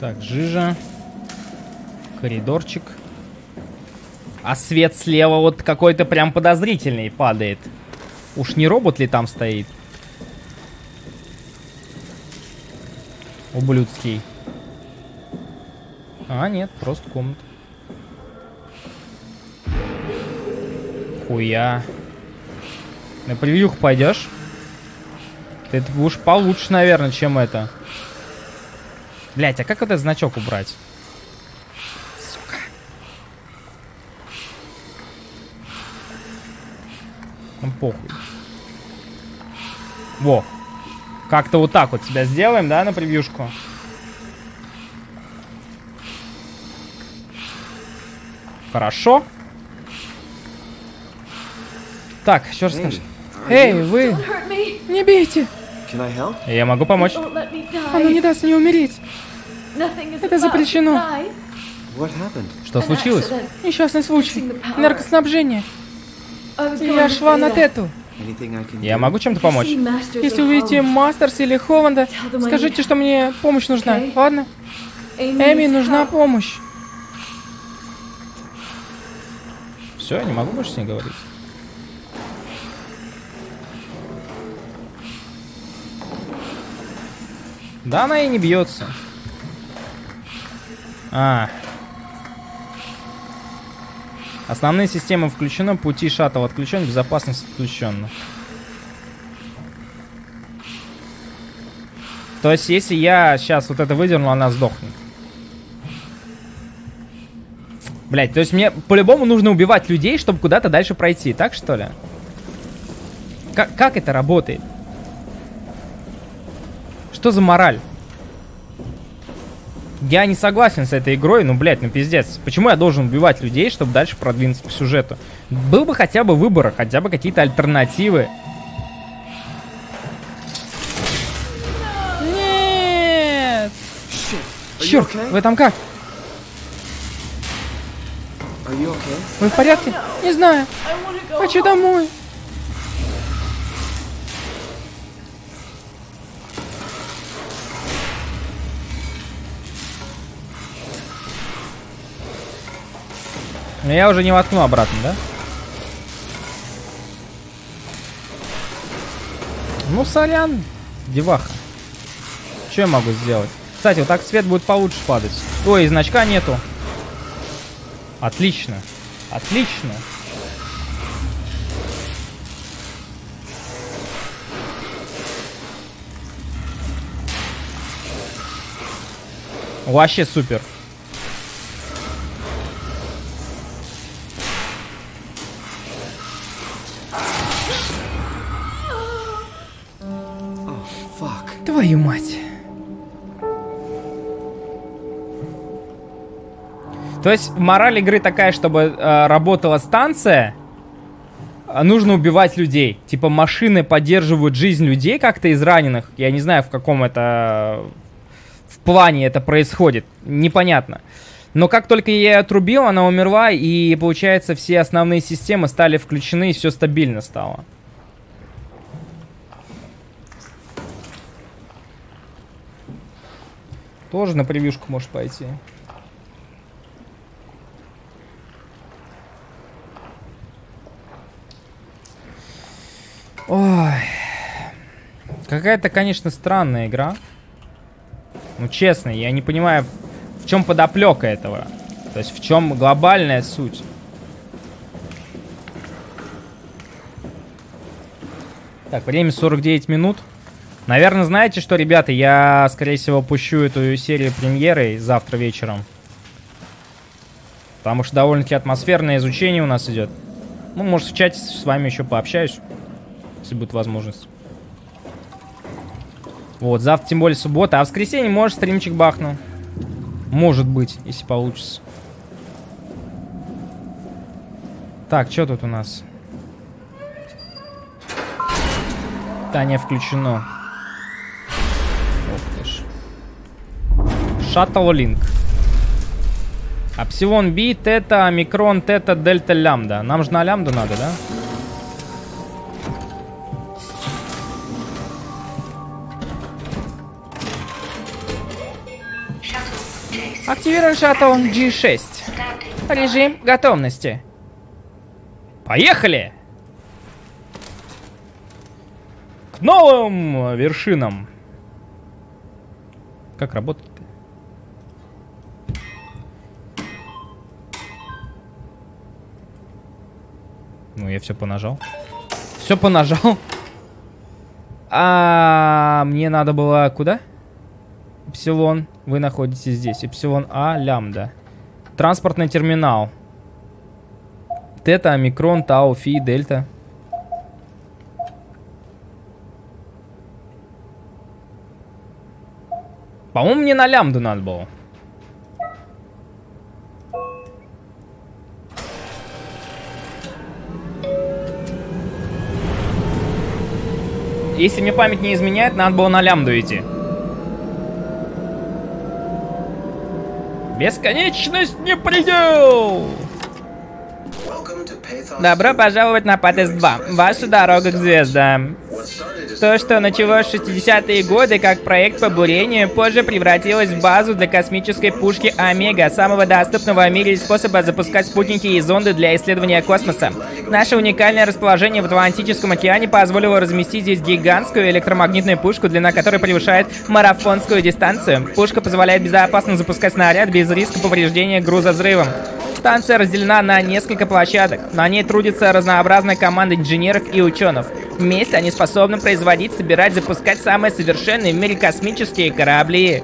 Так, жижа. Коридорчик. А свет слева вот какой-то прям подозрительный падает. Уж не робот ли там стоит? Ублюдский. А, нет, просто комната. Хуя. На превьюх пойдешь? Ты будешь получше, наверное, чем это. Блять, а как этот значок убрать? Сука. Ну похуй. Во. Как-то вот так вот тебя сделаем, да, на превьюшку? Хорошо. Так, что же скажешь? Эй, вы, не бейте. Я могу помочь. Оно не даст мне умереть. Это запрещено. Что случилось? Несчастный случай. Going Я шла на тету. Я могу чем-то помочь? Если увидите Мастерс или Хованда, скажите, что мне помощь нужна. Ладно? Эми, нужна помощь. Все, я не могу больше с ней говорить. Да, она и не бьется. А. Основные системы включены, пути шаттл отключен, безопасность отключена. То есть, если я сейчас вот это выдерну, она сдохнет. Блять, то есть мне по-любому нужно убивать людей, чтобы куда-то дальше пройти, так что ли? Как, как это работает? Что за мораль? Я не согласен с этой игрой, ну, блядь, ну пиздец. Почему я должен убивать людей, чтобы дальше продвинуться по сюжету? Был бы хотя бы выбор, хотя бы какие-то альтернативы. Нет! Черт, вы там как? Вы в порядке? Не знаю. Хочу home. домой. Но я уже не воткну обратно, да? Ну, сорян, деваха. Что я могу сделать? Кстати, вот так свет будет получше падать. Ой, значка нету. Отлично. Отлично. Вообще супер. Твою мать. То есть мораль игры такая, чтобы э, работала станция, а нужно убивать людей. Типа машины поддерживают жизнь людей как-то израненных. Я не знаю, в каком это... В плане это происходит. Непонятно. Но как только я ее отрубил, она умерла, и получается все основные системы стали включены, и все стабильно стало. Тоже на превьюшку можешь пойти. Ой. Какая-то, конечно, странная игра. Ну, честно, я не понимаю, в чем подоплека этого. То есть в чем глобальная суть. Так, время 49 минут. Наверное, знаете что, ребята, я, скорее всего, пущу эту серию премьерой завтра вечером. Потому что довольно-таки атмосферное изучение у нас идет. Ну, может, в чате с вами еще пообщаюсь. Если будет возможность. Вот, завтра тем более суббота. А в воскресенье может стримчик бахну. Может быть, если получится. Так, что тут у нас? Таня включено. Шаттл линк. Апсилон Би, тета, омикрон, тета, дельта, лямбда. Нам же на лямбду надо, да? Активируем шаттл G6. Режим готовности. Поехали! К новым вершинам. Как работает? Ну, я все понажал. Все понажал. А мне надо было куда? Эпсилон. Вы находитесь здесь. Эпсилон А, лямбда. Транспортный терминал. Тета, омикрон, тау, фи, дельта. По-моему, мне на лямбду надо было. Если мне память не изменяет, надо было на лямбду идти. Бесконечность не предел! Добро пожаловать на Патес 2. Ваша дорога к звездам. То, что началось в 60-е годы как проект по бурению, позже превратилось в базу для космической пушки Омега, самого доступного в мире способа запускать спутники и зонды для исследования космоса. Наше уникальное расположение в Атлантическом океане позволило разместить здесь гигантскую электромагнитную пушку, длина которой превышает марафонскую дистанцию. Пушка позволяет безопасно запускать снаряд без риска повреждения груза взрывом. Станция разделена на несколько площадок. На ней трудится разнообразная команда инженеров и ученых. Вместе они способны производить, собирать, запускать самые совершенные в мире космические корабли.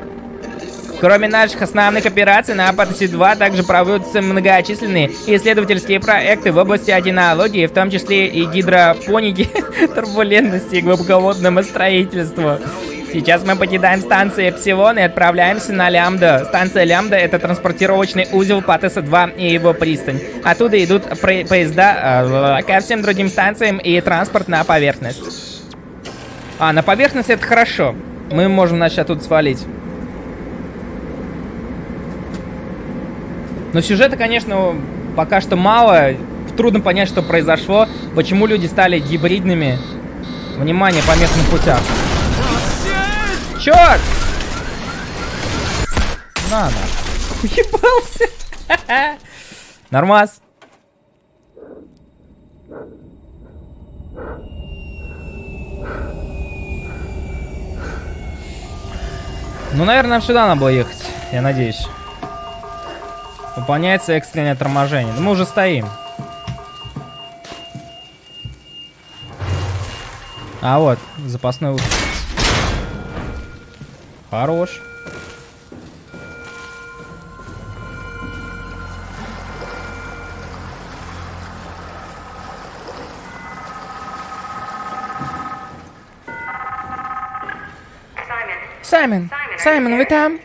Кроме наших основных операций, на Апатосе-2 также проводятся многочисленные исследовательские проекты в области одинологии, в том числе и гидропоники, турбулентности, глубоководного строительства. Сейчас мы покидаем станцию Эпсилон и отправляемся на Лямбда. Станция Лямбда — это транспортировочный узел Патеса-2 и его пристань. Оттуда идут поезда э, ко всем другим станциям и транспорт на поверхность. А, на поверхность это хорошо. Мы можем, значит, оттуда свалить. Но сюжета, конечно, пока что мало. Трудно понять, что произошло. Почему люди стали гибридными. Внимание, помех на путях. Черт! На, на. Уебался. Нормас. Ну, наверное, нам сюда надо было ехать. Я надеюсь. Выполняется экстренное торможение. Да мы уже стоим. А вот, запасной выход. Хорош. Саймон, Саймон, вы там?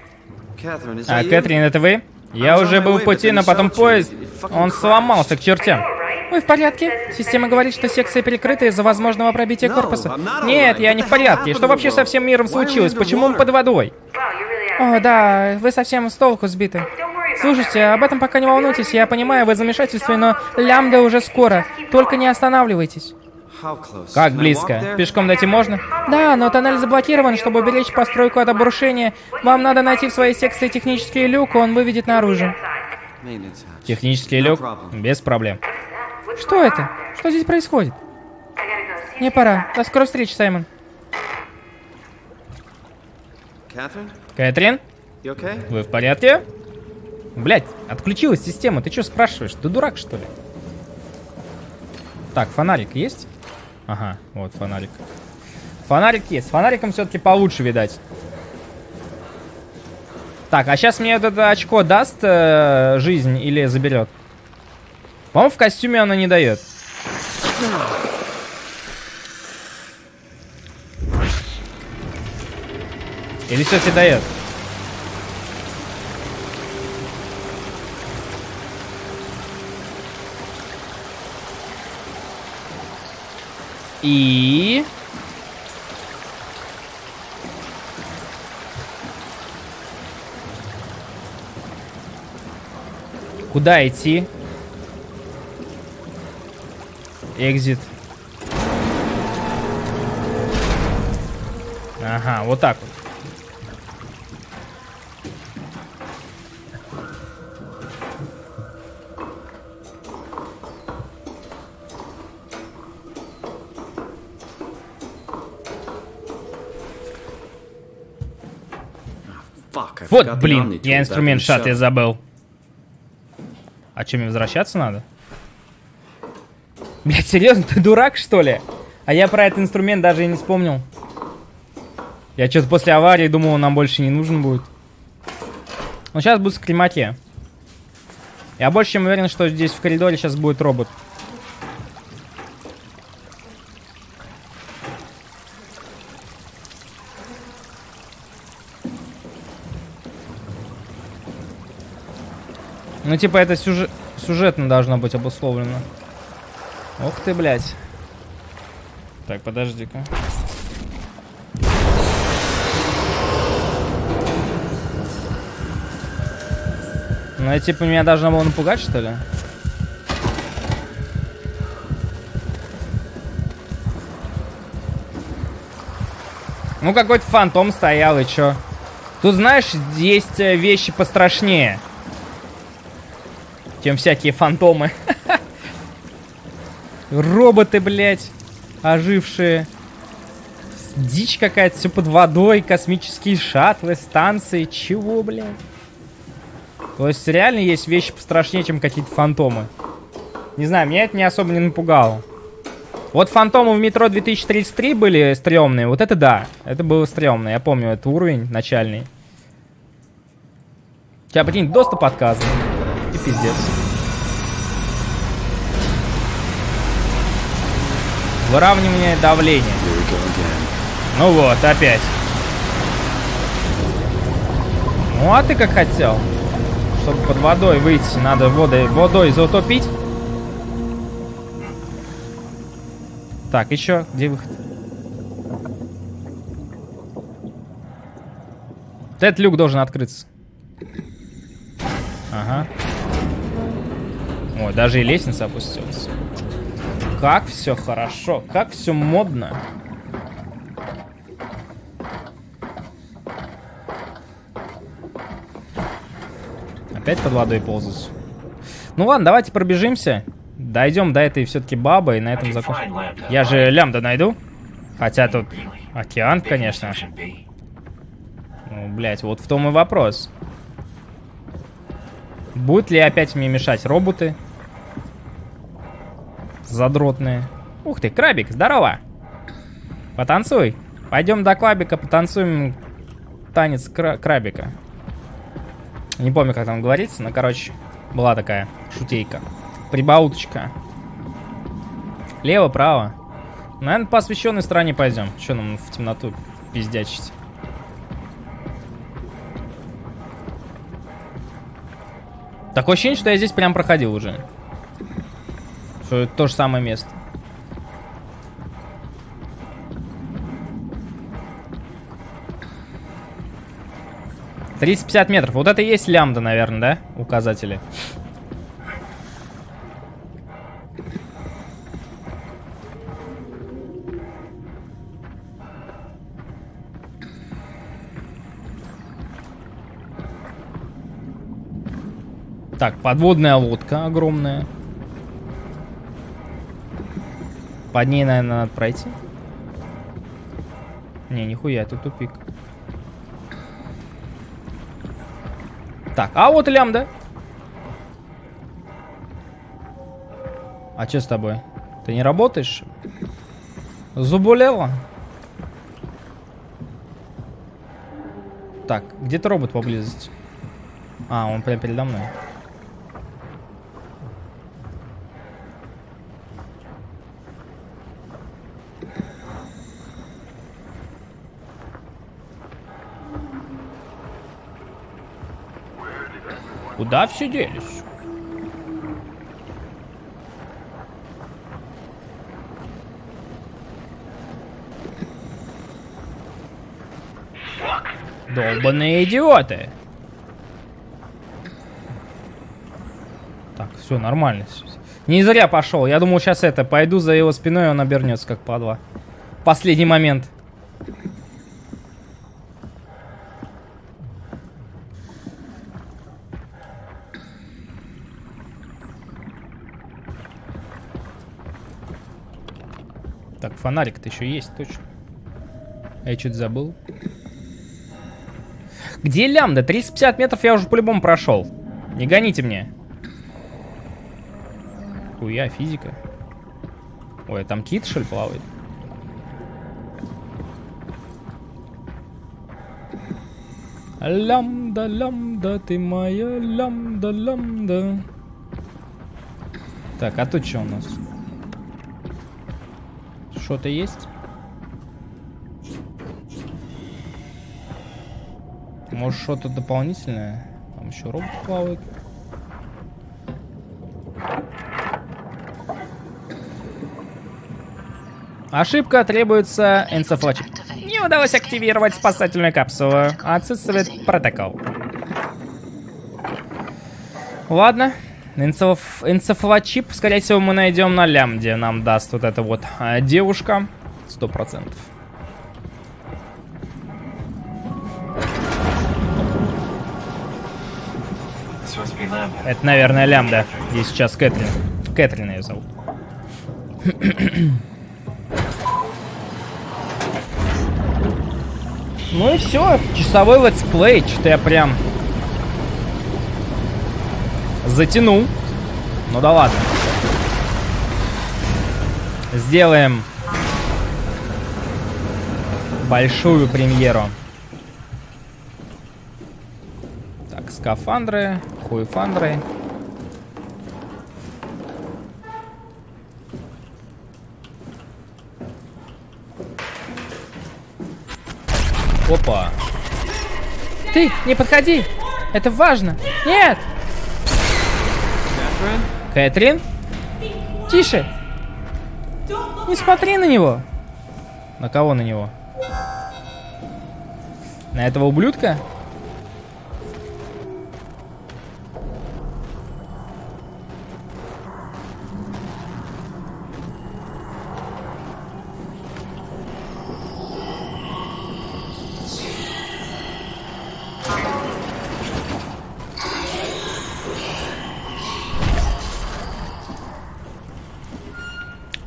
А? Кэтрин, это вы? Я уже был в пути, но потом поезд, он сломался к чертям. Вы в порядке? Система говорит, что секция перекрыта из-за возможного пробития корпуса. Нет, я не в порядке. Что вообще со всем миром случилось? Почему мы под водой? О, да, вы совсем с толку сбиты. Слушайте, об этом пока не волнуйтесь, я понимаю, вы в замешательстве, но лямбда уже скоро. Только не останавливайтесь. Как близко? Пешком дойти можно? Да, но тоннель заблокирован, чтобы уберечь постройку от обрушения. Вам надо найти в своей секции технический люк, он выведет наружу. Технический люк? Без проблем. Что это? Что здесь происходит? Мне пора. До скорой встречи, Саймон. Кэтрин, okay? вы в порядке? Блять, отключилась система. Ты что спрашиваешь? Ты дурак, что ли? Так, фонарик есть? Ага, вот фонарик. Фонарик есть. С фонариком все-таки получше, видать. Так, а сейчас мне вот это очко даст э, жизнь или заберет? По-моему, в костюме она не дает. Или все-таки дает? И... Куда идти? Экзит. Ага, вот так вот. Вот, блин, я инструмент шат я забыл. А что, мне возвращаться надо? Блять, серьезно, ты дурак, что ли? А я про этот инструмент даже и не вспомнил. Я что-то после аварии думал, нам больше не нужен будет. Ну, сейчас будет скриматия. Я больше чем уверен, что здесь в коридоре сейчас будет робот. Ну, типа, это сюжет... сюжетно должно быть обусловлено. Ох ты, блядь. Так, подожди-ка. Ну, это, типа, меня должно было напугать, что ли? Ну, какой-то фантом стоял, и чё? Тут, знаешь, есть э, вещи пострашнее чем всякие фантомы. Роботы, блядь, ожившие. Дичь какая-то, все под водой, космические шаттлы, станции. Чего, блядь? То есть реально есть вещи пострашнее, чем какие-то фантомы. Не знаю, меня это не особо не напугало. Вот фантомы в метро 2033 были стрёмные. Вот это да, это было стрёмно. Я помню, это уровень начальный. Тебя, прикинь, доступ отказан. И пиздец. Выравнивание давления. Ну вот, опять. Ну а ты как хотел? Чтобы под водой выйти, надо водой, водой заутопить. Так, еще, где выход? Вот Этот люк должен открыться. Ага. Ой, даже и лестница опустилась. Как все хорошо, как все модно. Опять под водой ползать. Ну ладно, давайте пробежимся. Дойдем до этой все-таки бабы и на этом закончим. Я же лямбда найду. Хотя тут океан, конечно. Ну, блять, вот в том и вопрос. Будут ли опять мне мешать роботы? Задротные. Ух ты, крабик, здорово. Потанцуй. Пойдем до крабика, потанцуем танец кра крабика. Не помню, как там говорится, но, короче, была такая шутейка. Прибауточка. Лево, право. Наверное, по освещенной стороне пойдем. Че нам в темноту пиздячить? Такое ощущение, что я здесь прям проходил уже. Это то же самое место. Тридцать пятьдесят метров. Вот это и есть лямбда, наверное, да? Указатели. Так, подводная лодка огромная. Под ней, наверное, надо пройти. Не, нихуя, это тупик. Так, а вот лямда. А что с тобой? Ты не работаешь? Заболела? Так, где-то робот поблизости. А, он прям передо мной. Куда все делись? Долбаные идиоты. Так, все нормально. Не зря пошел. Я думал, сейчас это, пойду за его спиной, он обернется как по два. Последний момент. Фонарик-то еще есть, точно. Я что-то забыл. Где лямда? 350 метров я уже по-любому прошел. Не гоните мне. Хуя, физика. Ой, а там кит, что ли, плавает? Лямда, лямда, ты моя лямда, лямда. Так, а тут что у нас? Что-то есть? Может что-то дополнительное? Там еще робот плавает. Ошибка, требуется энцефалочек. Не удалось активировать спасательную капсулу. Отсутствует протокол. Ладно. Энцеф... Энцефалочип, скорее всего, мы найдем на лямде. Нам даст вот эта вот а, девушка. Сто процентов. Это, наверное, лямда. И сейчас Кэтрин. Кэтрин ее зовут. Ну и все, часовой летсплей, что-то я прям затянул. Ну да ладно. Сделаем большую премьеру. Так, скафандры, хуефандры. Опа. Ты, не подходи. Это важно. Нет. Кэтрин? Тише. Не смотри на него. На кого на него? На этого ублюдка?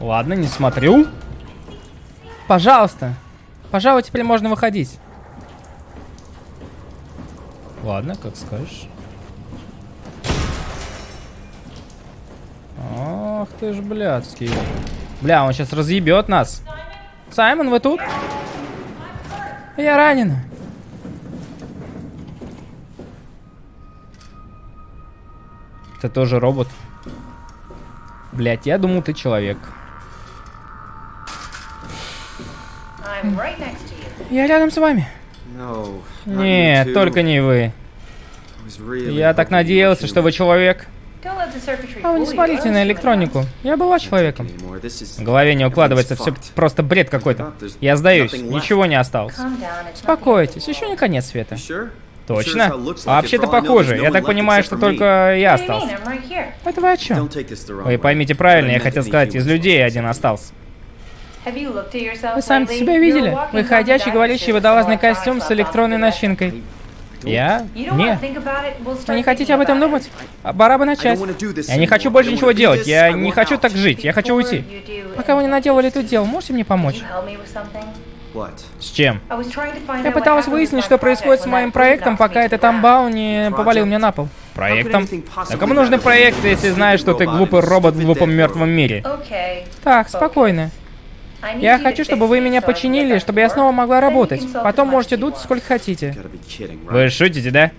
Ладно, не смотрю. Пожалуйста. Пожалуй, теперь можно выходить. Ладно, как скажешь. Ах ты ж блядский. Бля, он сейчас разъебет нас. Саймон, вы тут? Я ранена. Ты тоже робот? Блять, я думал, ты человек. Я рядом с вами. Нет, только не вы. Я так надеялся, что вы человек. А вы не смотрите на электронику. Я была человеком. В голове не укладывается, все просто бред какой-то. Я сдаюсь, ничего не осталось. Успокойтесь, еще не конец света. Точно? It. Вообще-то похоже. Я так понимаю, что только я остался. Это вы о чем? Вы поймите правильно, я хотел сказать, из людей один остался. Вы сами lately? себя You're видели? walking Вы the говорящий водолазный костюм с электронной начинкой. Я? You don't Нет. wanna think about it? We'll Вы start не хотите об этом думать? А, Пора бы начать. Я не хочу больше ничего делать. Я не хочу так жить. Я хочу уйти. you do Пока вы не наделали тут дел, можете мне помочь? С чем? Я пыталась выяснить, что происходит с моим проектом, пока этот амбал не повалил меня на пол. Проектом? А кому нужны проекты, если знаешь, что ты глупый робот в глупом мертвом мире? Так, спокойно. Я хочу, чтобы вы меня починили, чтобы я снова могла работать. Потом можете дуть сколько хотите. Вы шутите, да?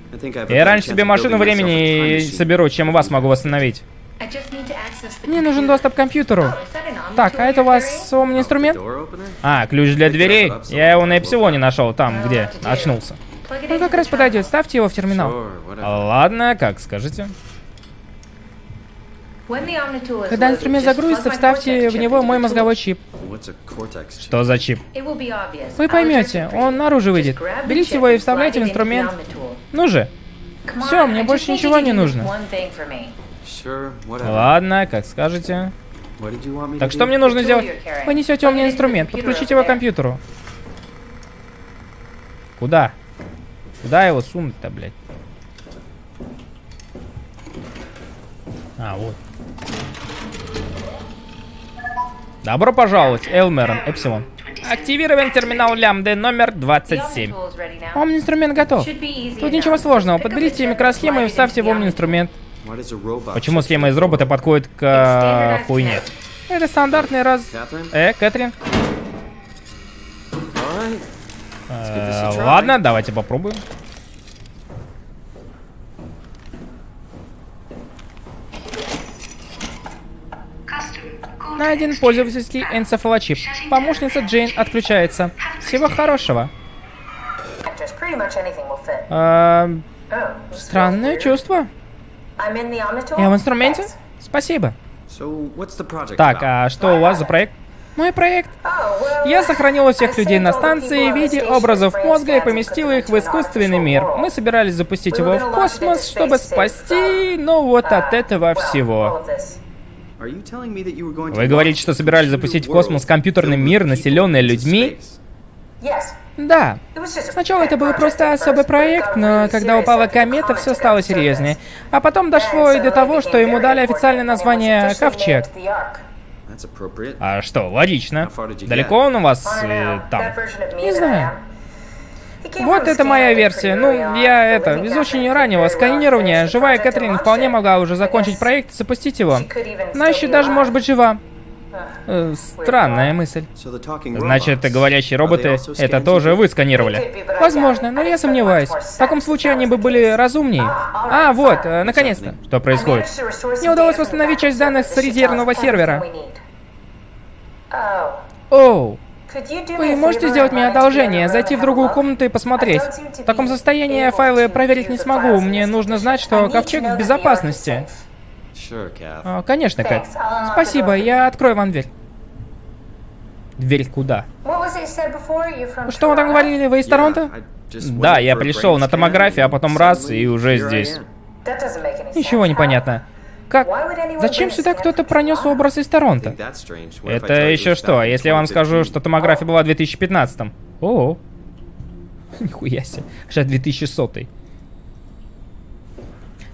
Я раньше себе машину времени соберу, чем вас могу восстановить. Мне нужен доступ к компьютеру. Oh, Так, а это у вас умный инструмент? А, ключ для дверей. Я его на эпсилоне нашел, там, где очнулся. Он into как раз подойдет. Ставьте его в терминал. Ладно, как скажете. Когда инструмент загрузится, вставьте Cortex в него мой мозговой чип. Что за чип? It will be obvious. Вы поймете, он наружу выйдет. Берите его и вставляйте в инструмент. Ну же. On, мне больше ничего не нужно. Ладно, как скажете. Так что мне нужно сделать? Вы несете мне the инструмент, подключите его к компьютеру. Куда? Куда его сунуть-то, блядь? А, вот. Добро пожаловать, Элмерон, Эпсилон. Активирован терминал лямбды номер The 27. Omnitool is ready now. Омни-инструмент готов. Тут ничего сложного. Подберите микросхему и вставьте в a robot Почему схема из робота подходит к э, хуйне? Это стандартный раз... Э, Кэтрин? Э. Ладно, давайте попробуем. Найден пользовательский энцефалочип. Помощница Джейн отключается. Всего хорошего. Oh, странное чувство. Я в инструменте? Спасибо. Так, а что у вас за проект? Мой проект. Я сохранила всех людей на станции в виде образов мозга и поместила их в искусственный мир. Мы собирались запустить его в космос, чтобы спасти, но вот от этого всего. Вы говорите, что собирались запустить в космос компьютерный мир, населенный людьми? Да. Сначала это был просто особый проект, но когда упала комета, все стало серьезнее. А потом дошло и до того, что ему дали официальное название Ковчег. А что, логично. Далеко он у вас э, там? Не знаю. Вот это моя версия. Ну, я это, из очень раннего сканирования. Живая Кэтрин вполне могла уже закончить проект и запустить его. Она еще даже может быть жива. Э, Странная мысль. Значит, говорящие роботы, это тоже вы сканировали. Возможно, но я сомневаюсь. В таком случае они бы были разумнее. А, вот, э, наконец-то. Что происходит? Мне удалось восстановить часть данных с резервного сервера. Оу, вы можете сделать мне одолжение, зайти в другую комнату и посмотреть? В таком состоянии я файлы проверить не смогу. Мне нужно знать, что ковчег в безопасности. А, конечно, Кэт. Спасибо, я открою вам дверь. Дверь куда? Что вы там говорили, вы из Торонто? Да, я пришел на томографию, а потом раз, и уже здесь. Ничего не понятно. Как? Зачем сюда кто-то пронес образ из Торонто? Это еще что, если я вам скажу, 2015? что томография была в 2015-м? О, нихуя себе, сейчас 2100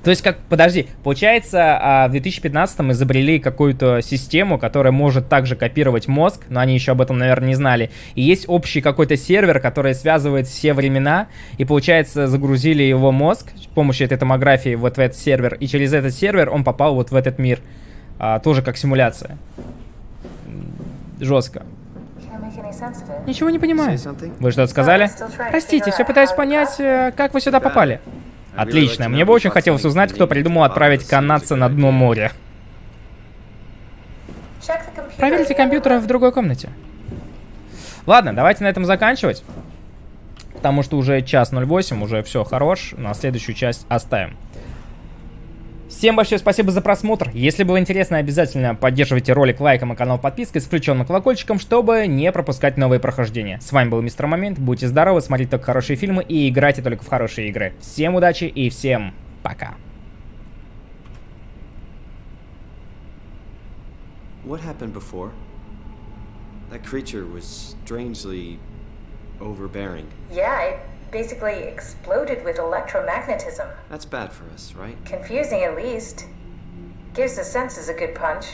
То есть, как, подожди, получается, а, в 2015-м изобрели какую-то систему, которая может также копировать мозг, но они еще об этом, наверное, не знали. И есть общий какой-то сервер, который связывает все времена, и, получается, загрузили его мозг с помощью этой томографии вот в этот сервер, и через этот сервер он попал вот в этот мир. А, тоже как симуляция. Жестко. Ничего не понимаю. Вы что-то сказали? Простите, все пытаюсь понять, э, как вы сюда попали. Отлично, мне бы очень хотелось узнать, кто придумал отправить канадца на дно моря. Проверьте компьютер в другой комнате. Ладно, давайте на этом заканчивать. Потому что уже час 08, уже все хорош. На следующую часть оставим. Всем большое спасибо за просмотр. Если было интересно, обязательно поддерживайте ролик лайком и канал подпиской с включенным колокольчиком, чтобы не пропускать новые прохождения. С вами был Мистер Момент. Будьте здоровы, смотрите только хорошие фильмы и играйте только в хорошие игры. Всем удачи и всем пока. What happened before? That creature was strangely overbearing. Yeah, it basically exploded with electromagnetism. That's bad for us, right? Confusing at least. Gives the senses a good punch.